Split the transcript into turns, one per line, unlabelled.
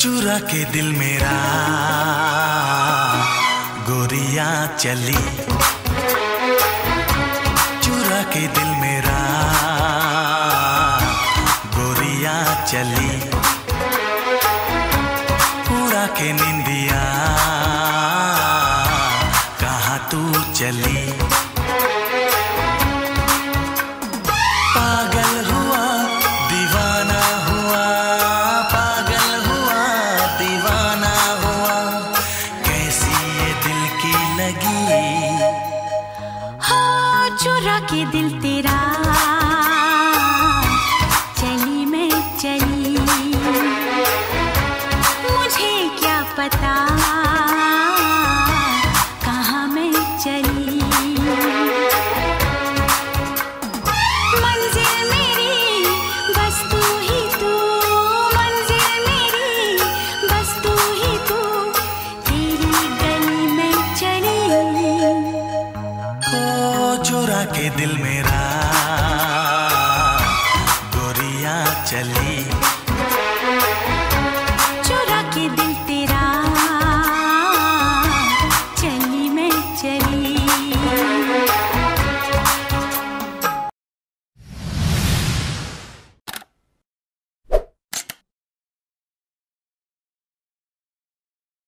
चुरा के दिल मेरा, गोरिया चली। चुरा के दिल मेरा, गोरिया चली। उड़ा के निंदिया, कहाँ तू चली?
हो चुरा के दिल तेरा। चली मैं चली। मुझे क्या पता?
चुरा के दिल मेरा। गोरिया चली